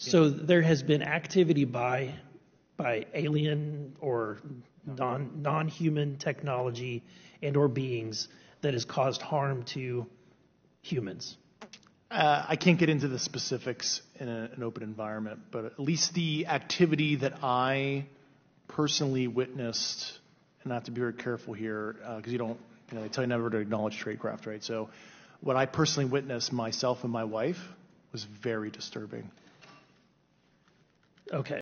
So there has been activity by by alien or non non-human technology and or beings that has caused harm to humans. Uh, I can't get into the specifics in a, an open environment, but at least the activity that I personally witnessed, and I have to be very careful here because uh, you don't, you know, they tell you never to acknowledge tradecraft, right? So, what I personally witnessed myself and my wife was very disturbing. Okay.